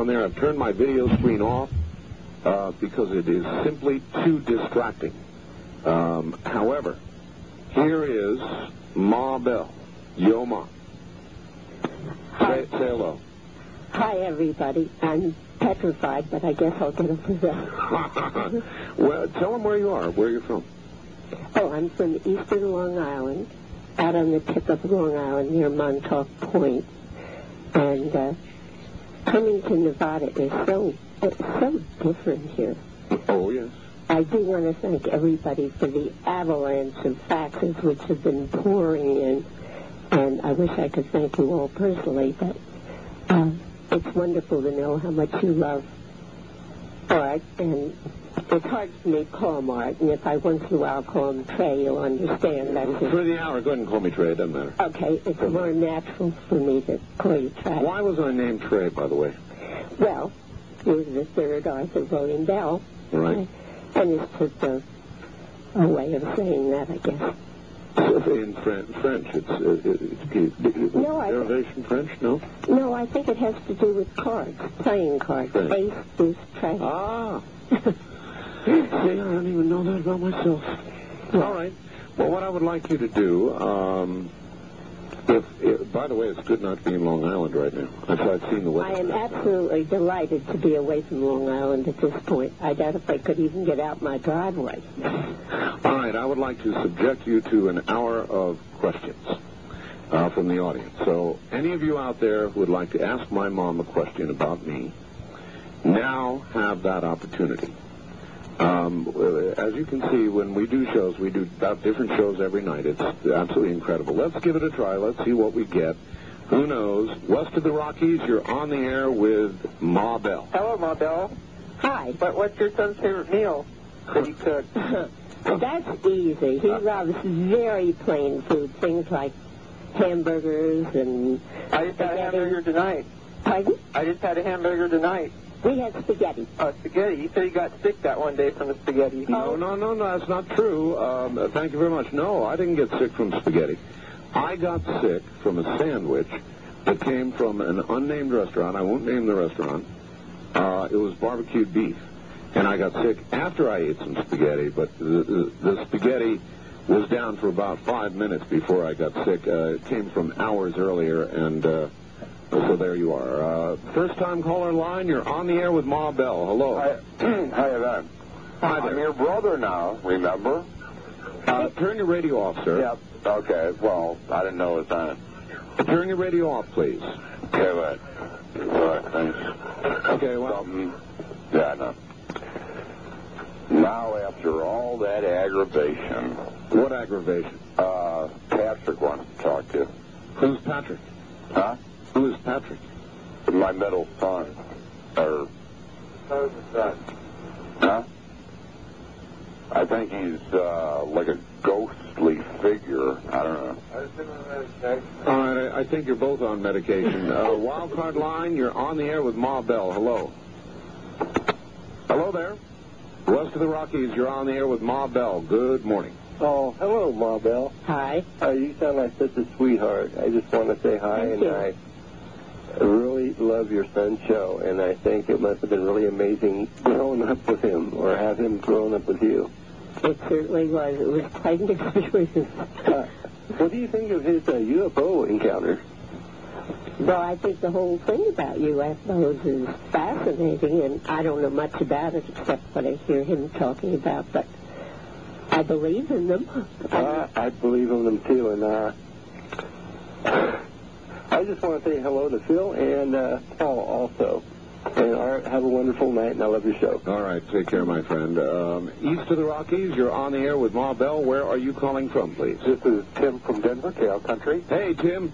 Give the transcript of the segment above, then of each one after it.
on there. I've turned my video screen off uh, because it is simply too distracting. Um, however, here is Ma Bell. Yo, Ma. Say, say hello. Hi, everybody. I'm petrified, but I guess I'll get over that. well, tell them where you are, where you're from. Oh, I'm from eastern Long Island, out on the tip of Long Island near Montauk Point. And uh, coming to Nevada is so, it's so different here. Oh, yes. I do want to thank everybody for the avalanche of faxes which have been pouring in. And I wish I could thank you all personally, but uh, it's wonderful to know how much you love art. And it's hard for me to call him art. And if I once in a while call him Trey, you'll understand that's his For the hour, go ahead and call me Trey. It doesn't matter. Okay, it's more natural for me to call you Trey. Why was I named Trey, by the way? Well, you're the third Arthur William Bell. Right. And it's just a, a way of saying that, I guess. In French, French. It's, uh, it's, it's No, I- derivation French. No. No, I think it has to do with cards, playing cards. Right. Ace, deuce, Trey. Ah. See, I don't even know that about myself. All right. Well, what I would like you to do, um, if, if by the way, it's good not to be in Long Island right now. I've, I've seen the weather. I am absolutely delighted to be away from Long Island at this point. I doubt if I could even get out my driveway. All right, I would like to subject you to an hour of questions uh, from the audience. So, any of you out there who would like to ask my mom a question about me, now have that opportunity. Um, as you can see, when we do shows, we do about different shows every night. It's absolutely incredible. Let's give it a try. Let's see what we get. Who knows? West of the Rockies, you're on the air with Ma Bell. Hello, Ma Bell. Hi. What, what's your son's favorite meal that he cooked? That's easy. He loves very plain food, things like hamburgers and... I just had a hamburger tonight. Pardon? I just had a hamburger tonight. We had spaghetti. Oh, spaghetti. He said he got sick that one day from the spaghetti. No, no, no, no, that's not true. Um, uh, thank you very much. No, I didn't get sick from spaghetti. I got sick from a sandwich that came from an unnamed restaurant. I won't name the restaurant. Uh, it was barbecued beef. And I got sick after I ate some spaghetti, but the, the, the spaghetti was down for about five minutes before I got sick. Uh, it came from hours earlier, and uh, so there you are. Uh, first time caller line, you're on the air with Ma Bell. Hello. Hi, hi there. Hi I'm your brother now, remember? Uh, turn your radio off, sir. Yep. Okay, well, I didn't know it was on. Turn your radio off, please. Okay, but. All right, thanks. Okay, well, Something. Yeah, no. Now, after all that aggravation, what aggravation? uh, Patrick wants to talk to you. Who's Patrick? Huh? Who is Patrick? My middle son. Or. How's the son? Huh? I think he's, uh, like a ghostly figure. I don't know. I was sitting on that All right, I, I think you're both on medication. Uh, wild card line, you're on the air with Ma Bell. Hello. Hello there. West of the Rockies, you're on the air with Ma Bell. Good morning. Oh, hello, Ma Bell. Hi. Uh, you sound like such a sweetheart. I just want to say hi, Thank and you. I really love your son's show, and I think it must have been really amazing growing up with him, or have him growing up with you. It certainly was. It was quite an experience. Uh, what do you think of his uh, UFO encounter? Well, I think the whole thing about UFOs is fascinating, and I don't know much about it except what I hear him talking about, but I believe in them. Uh, I believe in them too, and uh, I just want to say hello to Phil and uh, Paul also. And Art, have a wonderful night, and I love your show. All right, take care, my friend. Um, east of the Rockies, you're on the air with Ma Bell. Where are you calling from, please? This is Tim from Denver, KL Country. Hey, Tim.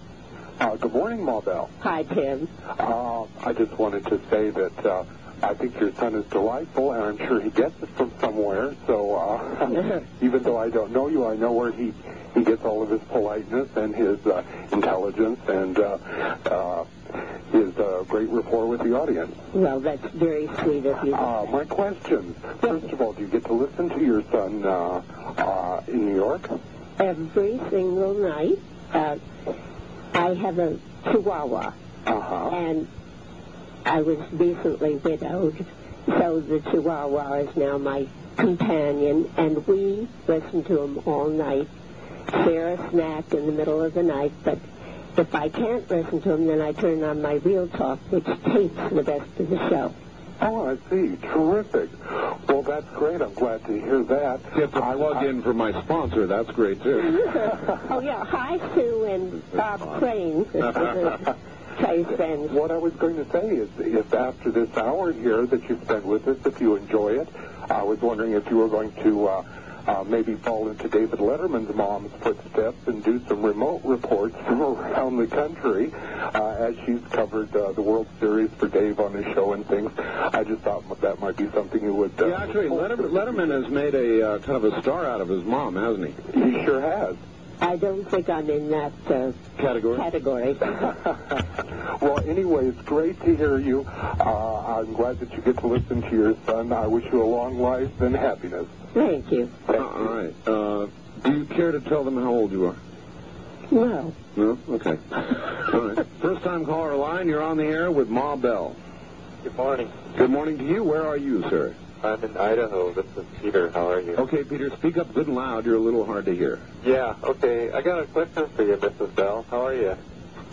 Uh, good morning, Ma Bell. Hi, Tim. Uh, I just wanted to say that uh, I think your son is delightful, and I'm sure he gets it from somewhere. So uh, even though I don't know you, I know where he he gets all of his politeness and his uh, intelligence and uh, uh, his uh, great rapport with the audience. Well, that's very sweet of you. Uh, my questions. First of all, do you get to listen to your son uh, uh, in New York? Every single night, uh, I have a chihuahua, Uh huh. and I was recently widowed, so the Chihuahua is now my companion, and we listen to him all night, share a snack in the middle of the night, but if I can't listen to him, then I turn on my Real Talk, which tapes the rest of the show. Oh, I see. Terrific. Well, that's great. I'm glad to hear that. If I plug in for my sponsor, that's great too. oh, yeah. Hi, Sue and Bob Crane. Trey's friends. What I was going to say is, if after this hour here that you spend with us, if you enjoy it, I was wondering if you were going to uh, uh, maybe fall into David Letterman's mom's footsteps and do some remote reports from around the country uh, as she's covered uh, the World Series for Dave on his show and things. I just thought that might be something you would. Uh, Yeah, actually, Letterman, Letterman has made a uh, kind of a star out of his mom, hasn't he? He sure has. I don't think I'm in that uh, Category. category. well, anyway, it's great to hear you. Uh, I'm glad that you get to listen to your son. I wish you a long life and happiness. Thank you. Uh, all right. Uh, do you care to tell them how old you are? Well, No? Okay. All right. First time caller line, you're on the air with Ma Bell. Good morning. Good morning to you. Where are you, sir? I'm in Idaho. This is Peter. How are you? Okay, Peter, speak up good and loud. You're a little hard to hear. Yeah, okay. I got a question for you, Mrs. Bell. How are you?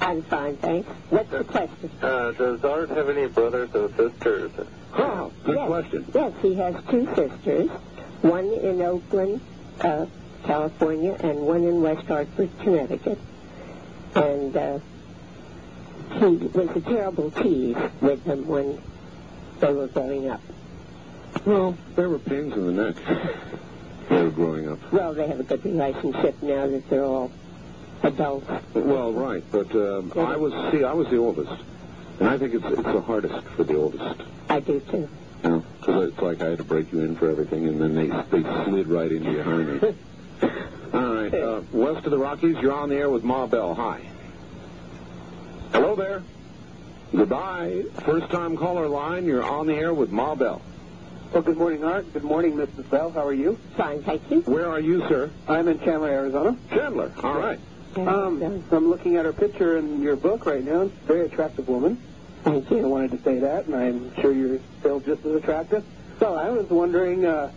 I'm fine, thanks. What's the question? Uh, does Art have any brothers or sisters? Oh, good yes. question. Yes, he has two sisters, one in Oakland, uh, California, and one in West Hartford, Connecticut. And uh, he was a terrible tease with them when they were growing up. Well, there were pains in the neck. They were growing up. Well, they have a good relationship now that they're all adults. Well, right, but um, I was see, I was the oldest, and I think it's it's the hardest for the oldest. I do too. You know, because it's like I had to break you in for everything, and then they they slid right into behind me. All right, uh, west of the Rockies, you're on the air with Ma Bell. Hi. Hello there. Goodbye. First time caller line, you're on the air with Ma Bell. Well, good morning, Art. Good morning, Mrs. Bell. How are you? Fine, thank you. Where are you, sir? I'm in Chandler, Arizona. Chandler. All right. Um, I'm looking at her picture in your book right now. It's a very attractive woman. Thank I wanted to say that, and I'm sure you're still just as attractive. So I was wondering, uh,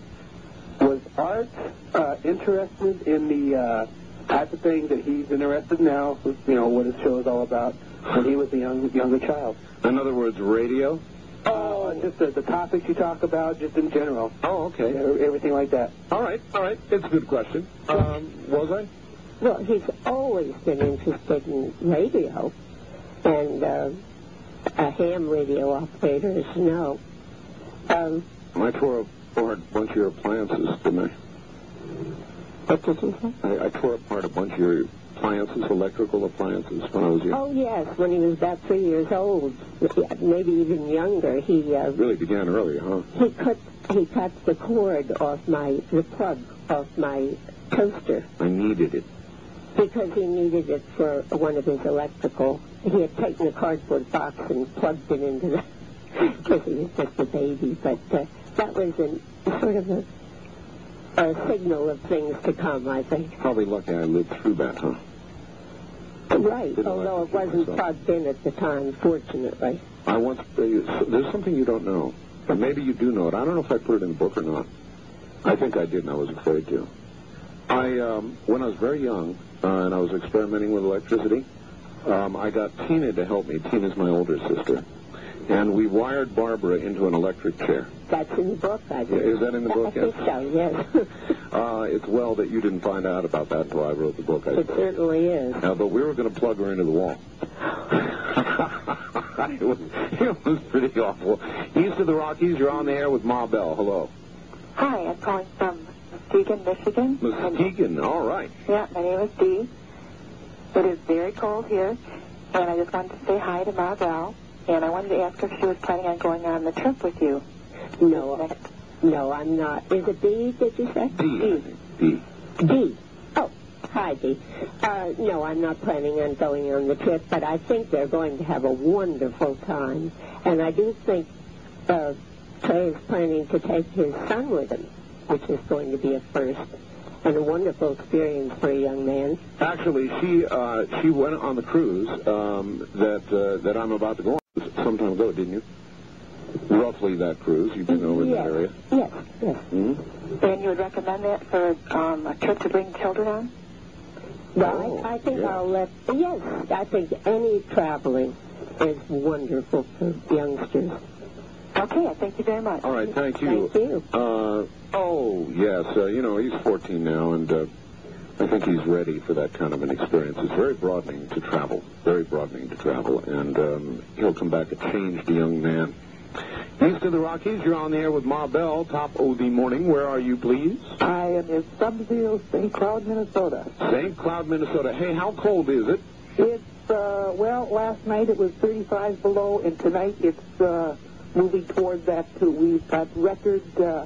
was Art uh, interested in the uh, type of thing that he's interested in now? You know, what his show is all about when he was a young, younger child. In other words, radio. Oh, just the, the topics you talk about, just in general, Oh, okay. E- everything like that. All right, all right. It's a good question. Um, was I? Well, he's always been interested in radio, and uh, a ham radio operator, is no. Um, I tore apart a bunch of your appliances, didn't I? what did you say? I, I tore apart a bunch of your appliances, electrical appliances, when I was young. Oh, yes, when he was about three years old, maybe even younger, he uh, Really began early, huh? he cut he cut the cord off my the plug off my toaster I needed it. because he needed it for one of his electrical. He had taken a cardboard box and plugged it into the because he was just a baby. But uh, that was an, sort of a, a signal of things to come, I think. Probably lucky I lived through that, huh? Right, Didn't although it wasn't myself. plugged in at the time, fortunately. I once, uh, there's something you don't know, or maybe you do know it. I don't know if I put it in the book or not. I think I did, and I was afraid to. I, um, when I was very young, uh, and I was experimenting with electricity, um, I got Tina to help me. Tina's my older sister. And we wired Barbara into an electric chair. That's in the book, I think. Is that in the book? I think so, yes. Uh, it's well that you didn't find out about that until I wrote the book, I it suppose. certainly is. Uh, but we were going to plug her into the wall. it, was, it was pretty awful. East of the Rockies, you're on the air with Ma Bell. Hello. Hi, I'm calling from Muskegon, Michigan. Muskegon, all right. Yeah, my name is Dee. It is very cold here, and I just wanted to say hi to Ma Bell, and I wanted to ask her if she was planning on going on the trip with you. No, Next, no, I'm not. Is it B, did you say? D. Think. D. D. Oh, hi, D. Uh, no, I'm not planning on going on the trip, but I think they're going to have a wonderful time. And I do think uh, Trey is planning to take his son with him, which is going to be a first and a wonderful experience for a young man. Actually, she uh, she went on the cruise um, that uh, that I'm about to go on. some time ago, didn't you? Roughly that cruise. You've been over in yes. that area. Yes, yes. hmm And you would recommend that for um, a trip to bring children on? Well, Oh, I, I think yeah. I'll let. Yes, I think any traveling is wonderful for youngsters. Okay, I thank you very much. All right, thank you. Thank you. Uh, oh, yes. Uh, you know, he's 14 now, and uh, I think he's ready for that kind of an experience. It's very broadening to travel, very broadening to travel, and um, he'll come back a changed young man. East of the Rockies, you're on the air with Ma Bell, top of the morning. Where are you, please? I am in Sub-Zero, St. Cloud, Minnesota. St. Cloud, Minnesota. Hey, how cold is it? It's, uh, well, last night it was 35 below, and tonight it's uh, moving toward that, too. We've got record, uh,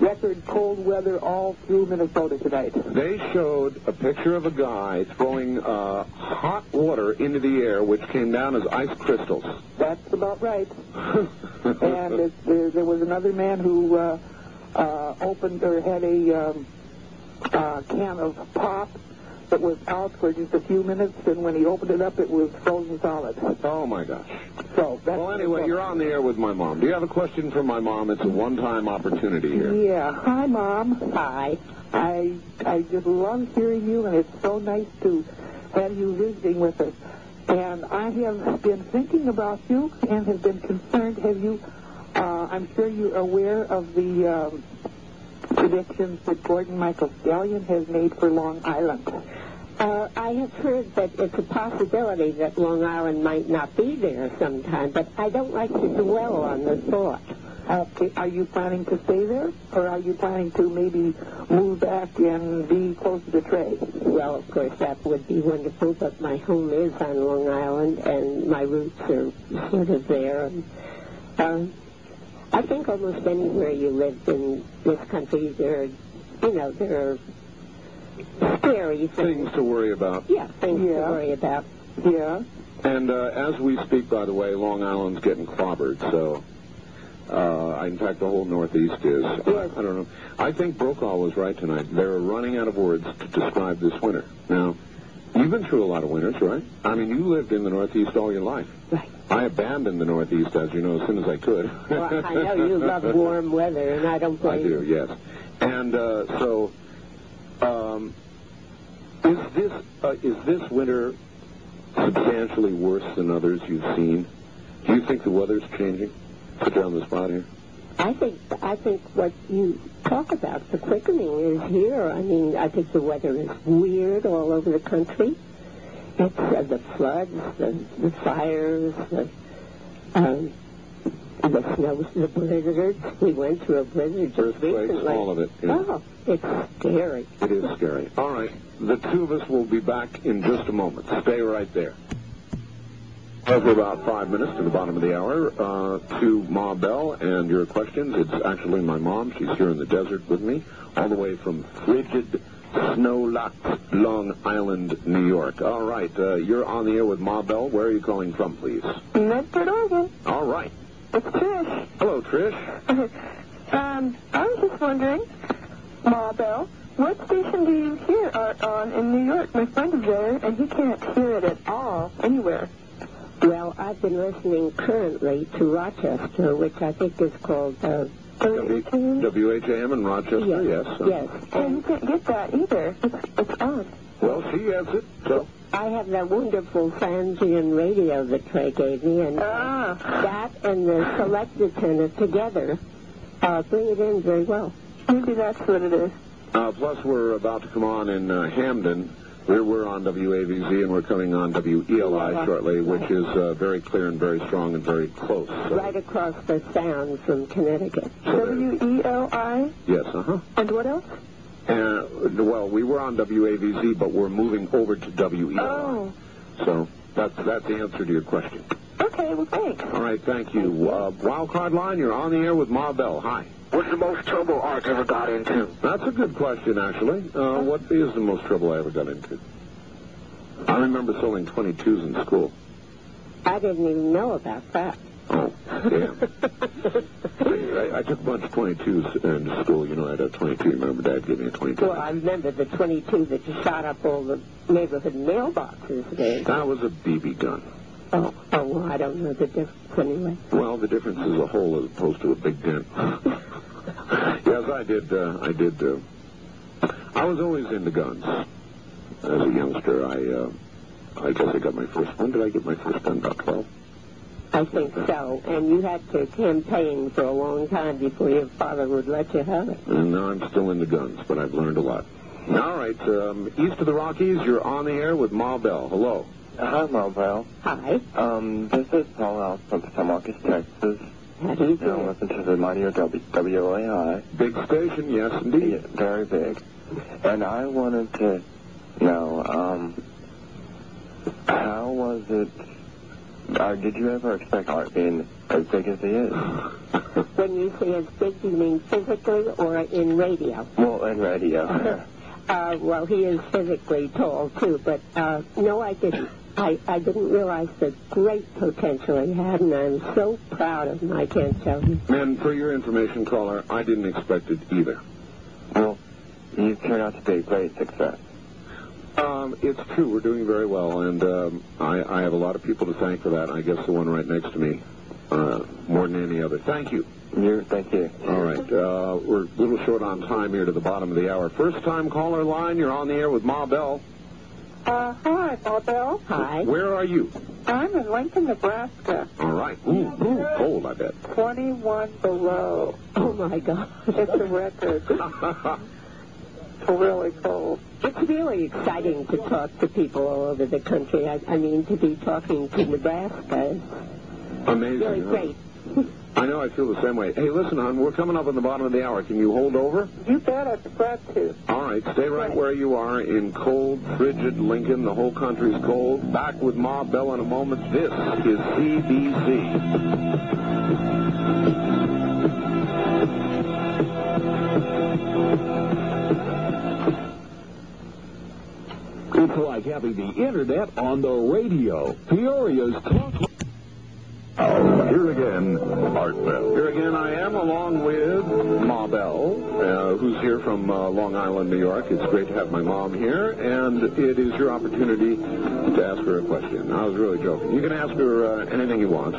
record cold weather all through Minnesota tonight. They showed a picture of a guy throwing uh, hot water into the air, which came down as ice crystals. That's about right. and it, there, there was another man who uh, uh, opened or had a um, uh, can of pop that was out for just a few minutes, and when he opened it up, it was frozen solid. oh my gosh. So that's Well, anyway, you're on the air with my mom. Do you have a question for my mom? It's a one-time opportunity here. Yeah. Hi, Mom. Hi. I I just love hearing you, and it's so nice to have you visiting with us. And I have been thinking about you and have been concerned. Have you? Uh, I'm sure you're aware of the um, predictions that Gordon Michael Scallion has made for Long Island. Uh, I have heard that it's a possibility that Long Island might not be there sometime, but I don't like to dwell on the thought. Okay, are you planning to stay there, or are you planning to maybe move back and be closer to Trey? Well, of course, that would be wonderful, but my home is on Long Island, and my roots are sort of there. And, um, I think almost anywhere you lived in this country, there, are, you know, there are scary things. Things to worry about. Yeah, things to worry about. Yeah. And uh, as we speak, by the way, Long Island's getting clobbered. So, uh, in fact, the whole Northeast is. I, I don't know. I think Brokaw was right tonight. They're running out of words to describe this winter. Now, you've been through a lot of winters, right? I mean, you lived in the Northeast all your life. Right. I abandoned the Northeast, as you know, as soon as I could. Well, I know you love warm weather, and I don't blame I do, yes. And uh, so, um, is this uh, is this winter substantially worse than others you've seen? Do you think the weather's changing? Put you on the spot here. I think I think what you talk about, the quickening, is here. I mean, I think the weather is weird all over the country. It's uh, the floods, the, the fires, the um, the snow, the blizzards. We went through a blizzard just Earthquakes, recently. all of it, yeah. Oh, it's scary. It is scary. All right, the two of us will be back in just a moment. Stay right there. Well, for about five minutes to the bottom of the hour uh, to Ma Bell and your questions. It's actually my mom. She's here in the desert with me, all the way from frigid, snow-locked Long Island, New York. All right, uh, you're on the air with Ma Bell. Where are you calling from, please? Medford, Oregon. All right. It's Trish. Hello, Trish. um, I was just wondering, Ma Bell, what station do you hear art on in New York? My friend is there, and he can't hear it at all anywhere. Well, I've been listening currently to Rochester, which I think is called. Uh, W- WHAM in Rochester, yes. yes, Uh, yes. And you can't get that either. It's, it's on. Well, she has it, so. I have that wonderful Sangean radio that Trey gave me, and Ah. that and the Select-A-Tenna together uh, bring it in very well. Maybe that's what it is. Uh, plus, we're about to come on in uh, Hamden. We're, we're on WAVZ, and we're coming on WELI shortly, which is uh, very clear and very strong and very close. So, Right across the sound from Connecticut. so W-E-L-I. yes, uh-huh. And what else? Uh, well, we were on WAVZ, but we're moving over to WELI. Oh. So that's, that's the answer to your question. Okay, well, thanks. All right, thank you. Uh, Wildcard Line, you're on the air with Ma Bell. Hi. What's the most trouble Art ever got into? That's a good question, actually. Uh, what is the most trouble I ever got into? I remember selling 22s in school. I didn't even know about that. Oh, damn. I, I, I took a bunch of 22s in school. You know, I had a 22. Remember, Dad gave me a 22. well, I remember the 22 that you shot up all the neighborhood mailboxes with. That was a BB gun. Oh, oh, well, I don't know the difference anyway. Well, the difference is a hole as opposed to a big dent. yes, I did. Uh, I did. Uh, I was always into guns as a youngster. I, uh, I guess I got my first. When did I get my first gun? About twelve. I think so. And you had to campaign for a long time before your father would let you have it. And now I'm still into guns, but I've learned a lot. All right, um, east of the Rockies, you're on the air with Ma Bell. Hello. Hi, Ma Bell. Hi. Um, this is Paul Al from San Marcos, Texas. How do you Now do? listen to the Mighty W- WOAI. Big station, yes, Yeah, indeed. very big. And I wanted to know, um, how was it, uh, did you ever expect Art being as big as he is? When you say as big, do you mean physically or in radio? Well, in radio. Uh, well, he is physically tall too, but uh, no, I didn't. I, I didn't realize the great potential he had, and I'm so proud of him. I can't tell you. And for your information, caller, I didn't expect it either. well, you turned out to be a great success. Um, it's true. We're doing very well, and um, I, I have a lot of people to thank for that. I guess the one right next to me, uh, more than any other. Thank you. You, thank you. All right. Uh, we're a little short on time here to the bottom of the hour. First time caller line, you're on the air with Ma Bell. Uh, hi, Bell. Hi. Where are you? I'm in Lincoln, Nebraska. All right. Ooh, ooh, cold, I bet. 21 below. Oh my God. It's a record. It's really cold. It's really exciting to talk to people all over the country. I, I mean, to be talking to Nebraska Amazing. really huh? great. I know. I feel the same way. Hey, listen, hon. We're coming up on the bottom of the hour. Can you hold over? You bet I'd glad to. All right. Stay right where you are in cold, frigid Lincoln. The whole country's cold. Back with Ma Bell in a moment. This is CBC. It's like having the internet on the radio. Peoria's talk. Here again, Art Bell. Here again I am, along with Ma Bell, uh, who's here from uh, Long Island, New York. It's great to have my mom here, and it is your opportunity to ask her a question. I was really joking. You can ask her uh, anything you want.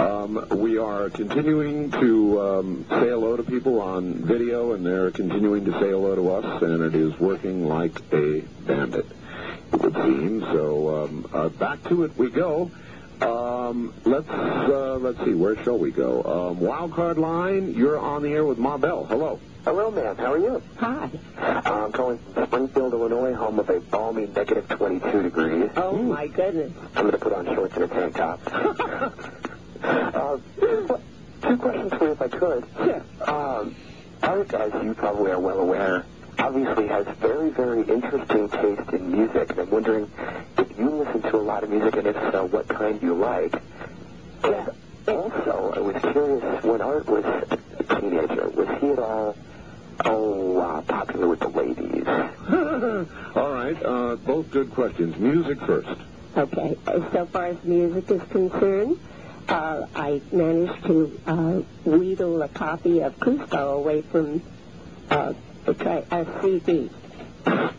Um, we are continuing to um, say hello to people on video, and they're continuing to say hello to us, and it is working like a bandit, it would seem. So um, uh, back to it we go. Um, let's uh, let's see. Where shall we go? Um, wild card line. You're on the air with Ma Bell. Hello. Hello, ma'am. How are you? Hi. Uh, I'm calling from Springfield, Illinois, home of a balmy negative 22 degrees. Oh my goodness. I'm going to put on shorts and a tank top. uh, two questions for you, if I could. Yeah. Um, Art, as you probably are well aware, obviously has very, very interesting taste in music. And I'm wondering if you listen to a lot of music, and if so, what kind do you like. And also, I was curious, when Art was a teenager, was he at all, oh, uh, popular with the ladies? All right. Uh, both good questions. Music first. Okay. So far as music is concerned, uh, I managed to uh, wheedle a copy of Cusco away from uh, a, tra- a CD,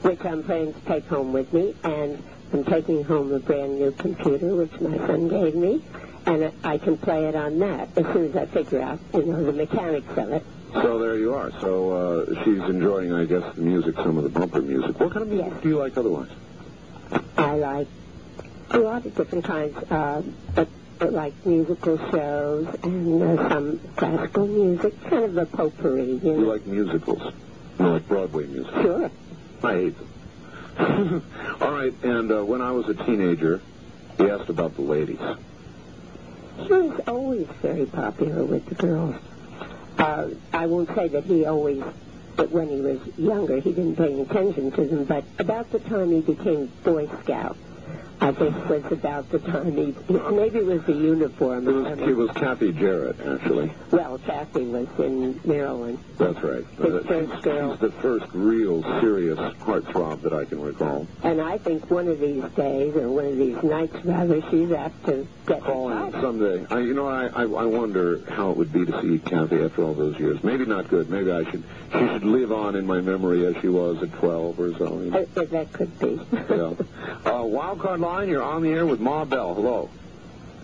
which I'm planning to take home with me, and I'm taking home a brand new computer, which my son gave me, and I can play it on that as soon as I figure out, you know, the mechanics of it. So there you are. So uh, she's enjoying, I guess, the music, some of the bumper music. What kind of music Yes. do you like otherwise? I like a lot of different kinds, uh, but, but like musical shows and uh, some classical music, kind of a potpourri, you You like musicals? You like Broadway music? Sure. I hate them. All right. And uh, when I was a teenager, he asked about the ladies. He was always very popular with the girls. Uh, I won't say that he always, but when he was younger, he didn't pay any attention to them. But about the time he became Boy Scout, I think it was about the time he, maybe it was the uniform. It was, it was Kathy Jarrett, actually. Well, Kathy was in Maryland. That's right. His first girl. she's the first real serious heartthrob that I can recall. And I think one of these days, or one of these nights rather, she's apt to get Call in in someday. I, you know, I, I, I wonder how it would be to see Kathy after all those years. Maybe not good. Maybe I should. She should live on in my memory as she was at 12 or so. you know. Uh, that could be. Yeah. Uh, wild card line, you're on the air with Ma Bell. Hello.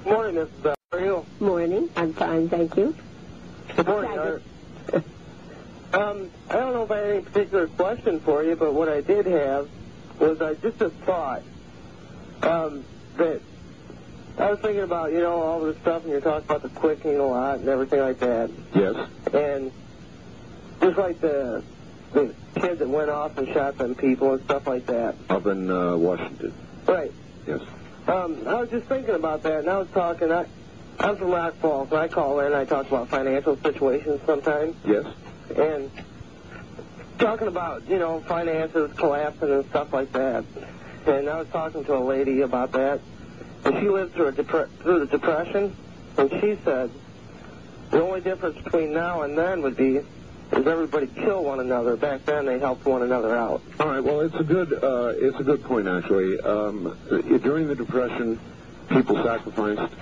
Morning, Mrs. Bell. How are you? Morning. I'm fine, thank you. Good morning. Art. um, I don't know if I had any particular question for you, but what I did have was I just a thought um, that I was thinking about, you know, all this stuff, and you're talking about the quickening a lot and everything like that. Yes. And just like the the kid that went off and shot them people and stuff like that. Up in uh, Washington. Right. Yes. Um, I was just thinking about that, and I was talking. I, I'm from Rock Falls, and I call in and I talk about financial situations sometimes. Yes. And talking about, you know, finances collapsing and stuff like that. And I was talking to a lady about that, and she lived through a depre- through the depression, and she said the only difference between now and then would be is everybody kill one another. Back then they helped one another out. All right. Well, it's a good uh, it's a good point actually. Um, during the Depression, people sacrificed.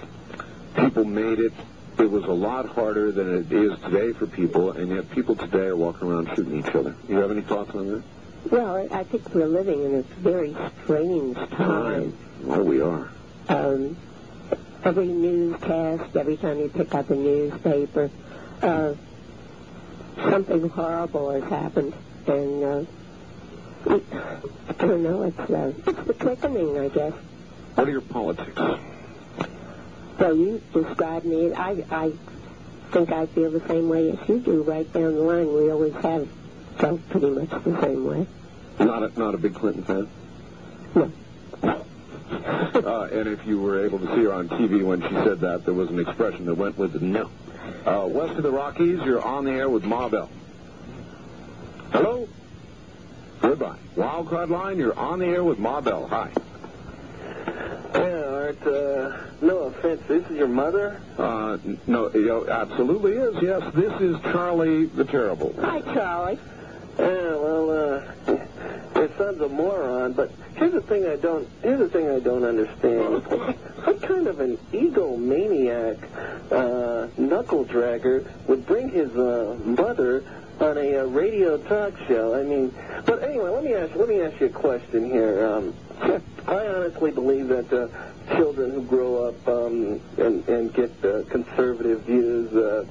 People made it. It was a lot harder than it is today for people, and yet people today are walking around shooting each other. You have any thoughts on that? Well, I think we're living in a very strange time. Oh, we are. Um, every newscast, every time you pick up a newspaper, uh, something horrible has happened, and uh, I don't know. It's uh, it's the quickening, I guess. What are your politics? Well, you describe me. I I think I feel the same way as you do. Right down the line, we always have felt pretty much the same way. Not a, not a big Clinton fan. No. Uh, and if you were able to see her on TV when she said that, there was an expression that went with it. No. Uh, west of the Rockies, you're on the air with Ma Bell. Hello. Goodbye. Wild card line, you're on the air with Ma Bell. Hi. Yeah, Art. Uh, no offense. This is your mother. Uh, no, you absolutely is. Yes, this is Charlie the Terrible. Hi, Charlie. Yeah, well, uh, your son's a moron. But here's the thing I don't. Here's the thing I don't understand. what kind of an egomaniac, uh, knuckle dragger would bring his uh, mother on a uh, radio talk show? I mean, but anyway, let me ask. Let me ask you a question here. Um, I honestly believe that uh, children who grow up um, and, and get uh, conservative views. Uh,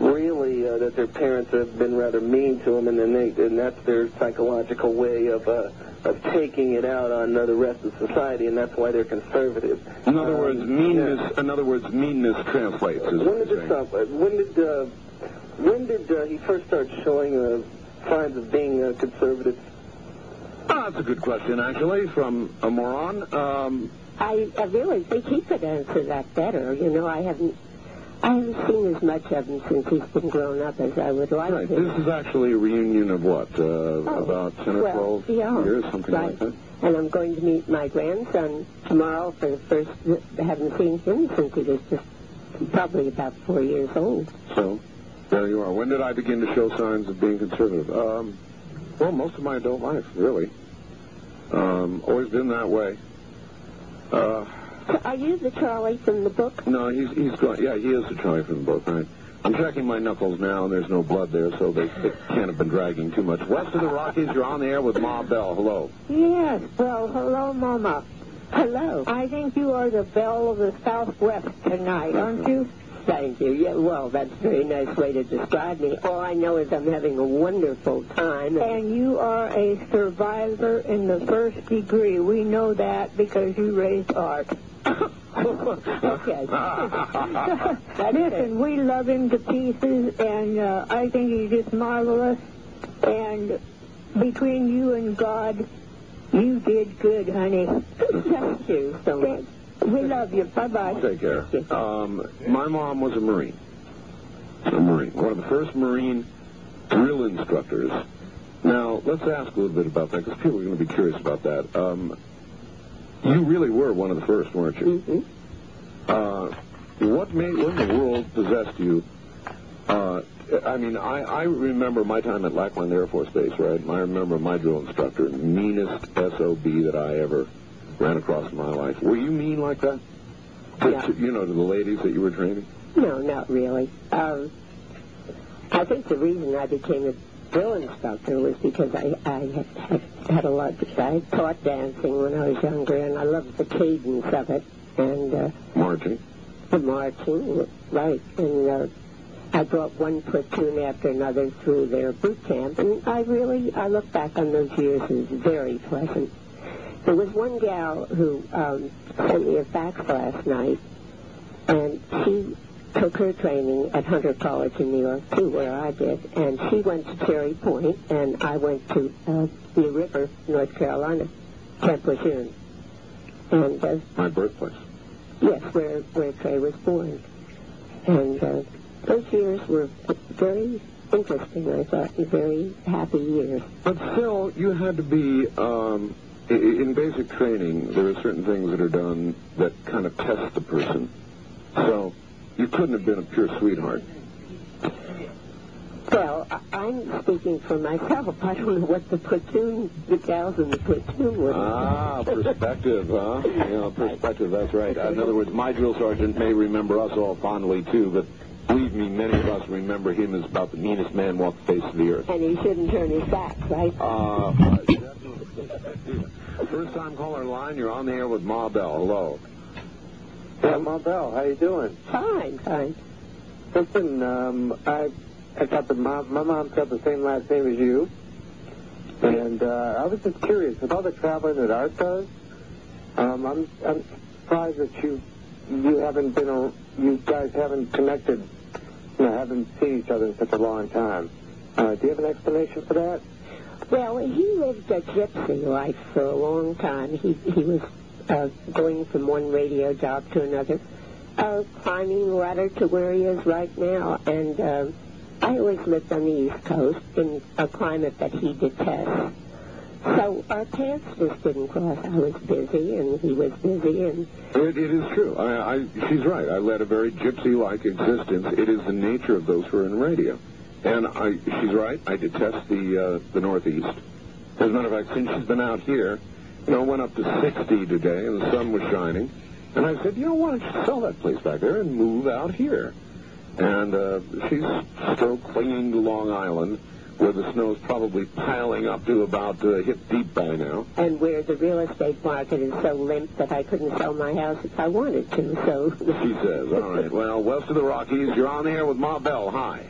really uh, that their parents have been rather mean to them, and then they and that's their psychological way of uh, of taking it out on uh, the rest of society, and that's why they're conservative. In other Um, words, meanness. In other words, meanness translates. Is When what did you're this stop? Uh, When did uh, when did uh, he first start showing uh, signs of being uh, conservative? Ah, that's a good question, actually, from a moron. Um, I, I really think he could answer that better. You know, I haven't I haven't seen as much of him since he's been grown up as I would like right. to. This is actually a reunion of what? Uh, about 10 or 12 Oh, yeah, years, something right. like that. And I'm going to meet my grandson tomorrow for the first. I haven't seen him since he was just probably about four years old. So, there you are. When did I begin to show signs of being conservative? Um, well, most of my adult life, really. Um, always been that way. Uh, are you the Charlie from the book? no, he's he's gone. Yeah, he is the Charlie from the book, right? I'm checking my knuckles now, and there's no blood there, so they, they can't have been dragging too much. West of the Rockies, you're on the air with Ma Bell. Hello. Yes. Well, hello, Mama. Hello. I think you are the belle of the Southwest tonight, aren't you? Thank you. Yeah, well, that's a very nice way to describe me. All I know is I'm having a wonderful time. And you are a survivor in the first degree. We know that because you raised Art. Okay. Listen, we love him to pieces, and uh, I think he's just marvelous. And between you and God, you did good, honey. Thank you so much. We love you. Bye-bye. Take care. Um, my mom was a Marine. A Marine. One of the first Marine drill instructors. Now, let's ask a little bit about that because people are going to be curious about that. Um, you really were one of the first, weren't you? hmm Uh, what made, what in the world possessed you? Uh, I mean, I, I remember my time at Lackland Air Force Base, right? And I remember my drill instructor, meanest SOB that I ever ran across in my life. Were you mean like that? To, to, you know, to the ladies that you were training? No, not really. Um, I think the reason I became a drill instructor was because I, I had, had a lot. to I taught dancing when I was younger, and I loved the cadence of it and uh, Marching. the marching, right? And uh, I brought one platoon after another through their boot camp, and I really I look back on those years as very pleasant. There was one gal who um, sent me a fax last night, and she took her training at Hunter College in New York, too, where I did. And she went to Cherry Point, and I went to uh, New River, North Carolina, Camp Lejeune. And, uh, My birthplace. yes, where, where Trey was born. And uh, those years were very interesting, I thought, very happy years. But still, you had to be, um, in basic training, there are certain things that are done that kind of test the person. So, you couldn't have been a pure sweetheart. Well, I'm speaking for myself. I don't know what the platoon, the gals in the platoon would Ah, perspective, huh? Yeah, perspective, that's right. In other words, my drill sergeant may remember us all fondly, too, but believe me, many of us remember him as about the meanest man walk the face of the earth. And he shouldn't turn his back, right? Uh, First time caller line, you're on the air with Ma Bell. Hello. Yeah, Ma Bell, how you doing? Fine, fine. Listen, um, I I got the mom, my mom's got the same last name as you, and uh, I was just curious with all the traveling that Art does. Um, I'm I'm surprised that you you haven't been a, you guys haven't connected, you know, haven't seen each other in such a long time. Uh, do you have an explanation for that? Well, he lived a gypsy life for a long time. He he was uh, going from one radio job to another, uh, climbing the ladder to where he is right now. And uh, I always lived on the East Coast in a climate that he detests. So our paths just didn't cross. I was busy, and he was busy, and It, it is true. I, I, she's right. I led a very gypsy-like existence. It is the nature of those who are in radio. And I, she's right. I detest the uh, the Northeast. As a matter of fact, since she's been out here, you know, went up to 60 today, and the sun was shining. And I said, you know, why don't you sell that place back there and move out here? And uh, she's still clinging to Long Island, where the snow's probably piling up to about uh, hip deep by now. and where the real estate market is so limp that I couldn't sell my house if I wanted to. So She says, all right, well, west of the Rockies, you're on the air with Ma Bell. Hi.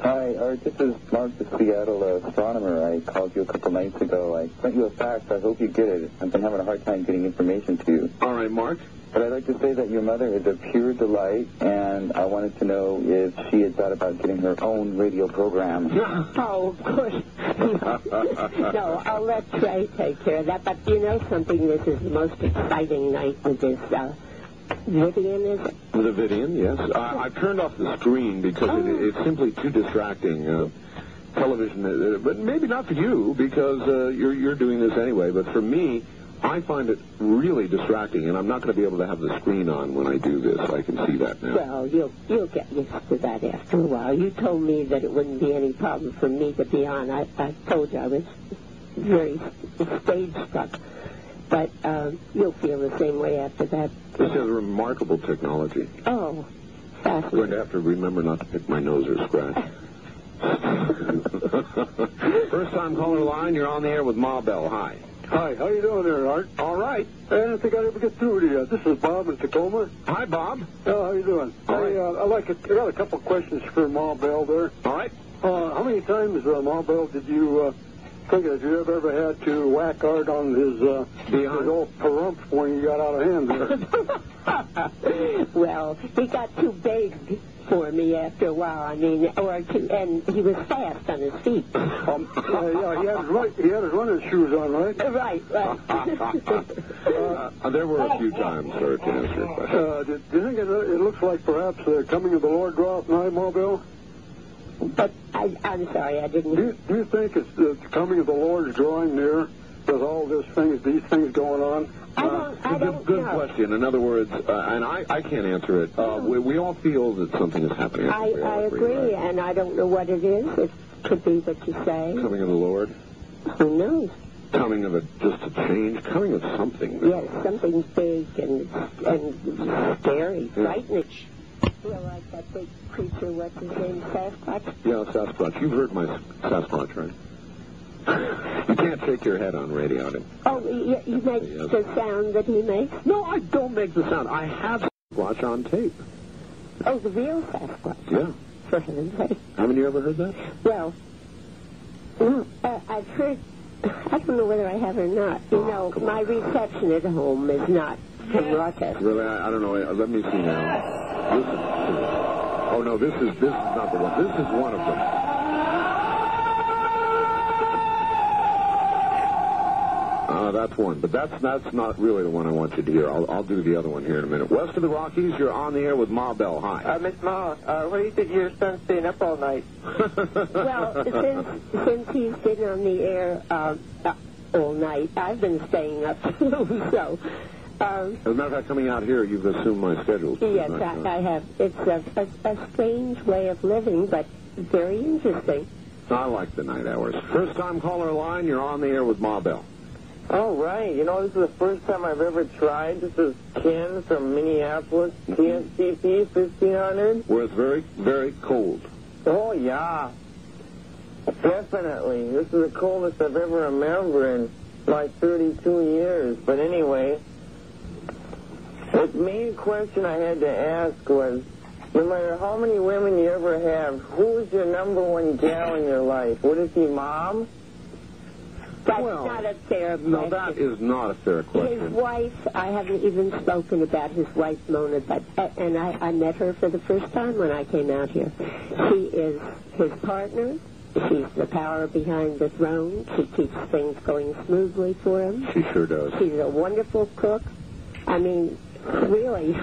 Hi, Art. This is Mark, the Seattle astronomer. I called you a couple nights ago. I sent you a fax. I hope you get it. I've been having a hard time getting information to you. All right, Mark. But I'd like to say that your mother is a pure delight, and I wanted to know if she had thought about getting her own radio program. Oh, of course. no, I'll let Trey take care of that. But you know something? This is the most exciting night with this uh, Vivian, is it? The Vivian, yes. I, I've turned off the screen because it, it's simply too distracting. Uh, television, uh, but maybe not for you because uh, you're you're doing this anyway. But for me, I find it really distracting, and I'm not going to be able to have the screen on when I do this. I can see that now. Well, you'll you'll get used to that after a while. You told me that it wouldn't be any problem for me to be on. I, I told you I was very stage struck. But um, you'll feel the same way after that. This is remarkable technology. Oh, fascinating. I'm going to have to remember not to pick my nose or scratch. First time caller line, you're on the air with Ma Bell. Hi. Hi, how you doing there, Art? All right. I don't think I'd ever get through to you. This is Bob in Tacoma. Hi, Bob. Oh, how you doing? All right. I, uh, I like it. I got a couple of questions for Ma Bell there. All right. Uh, how many times, uh, Ma Bell, did you think that you ever, ever had to whack Art on his uh, Behind. his old perump when you got out of hand there? well, he got too big for me after a while. I mean, or too, and he was fast on his feet. um, uh, yeah, he had his right, he had his running shoes on, right? right, right. Uh, there were a few times, sir, to answer your question. Uh, do, do you think it, it looks like perhaps the coming of the Lord draweth nigh, Ma Bell? But I, I'm sorry, I didn't. Do you, do you think it's the coming of the Lord is drawing near with all this things, these things going on? I don't. I good don't good know. question. In other words, uh, and I, I can't answer it. Uh, we, we all feel that something is happening. I, I agree, right? and I don't know what it is. It could be what you say. Coming of the Lord. Who knows? Coming of a just a change. Coming of something. Yes, something big and and scary, frightening. Well, like that big creature, what's his name, Sasquatch? Yeah, Sasquatch. You've heard my Sasquatch, right? You can't shake your head on radio. Then. Oh, you, you make Yes. the sound that he makes? No, I don't make the sound. I have Sasquatch on tape. Oh, the real Sasquatch, Yeah. for heaven's sake. Haven't you ever heard that? Well, no, uh, I've heard, I don't know whether I have or not. You Oh, know, my on. reception at home is not ruckus. Really? I, I don't know. Uh, Let me see now. Listen. to this. Oh no, this is this is not the one. This is one of them. Uh, that's one, but that's that's not really the one I want you to hear. I'll, I'll do the other one here in a minute. West of the Rockies, you're on the air with Ma Bell. Hi. Uh, Miss Ma, uh, what do you think your son's staying up all night? Well, since, since he's been on the air uh, uh, all night, I've been staying up too, so... Um, As a matter of fact, coming out here, you've assumed my schedule. yes, I, I have. It's a, a, a strange way of living, but very interesting. I like the night hours. First time caller line, you're on the air with Ma Bell. Oh, right. You know, this is the first time I've ever tried. This is Ken from Minneapolis, KSTP 1500. Where it's very, very cold. Oh, yeah. Definitely. This is the coldest I've ever remembered in my 32 years. But anyway, the main question I had to ask was, no matter how many women you ever have, who's your number one gal in your life? Would it be mom? That's Well, not a fair No, question. that is not a fair question. His wife, I haven't even spoken about his wife, Mona, but uh, and I, I met her for the first time when I came out here. She is his partner. She's the power behind the throne. She keeps things going smoothly for him. She sure does. She's a wonderful cook. I mean, really,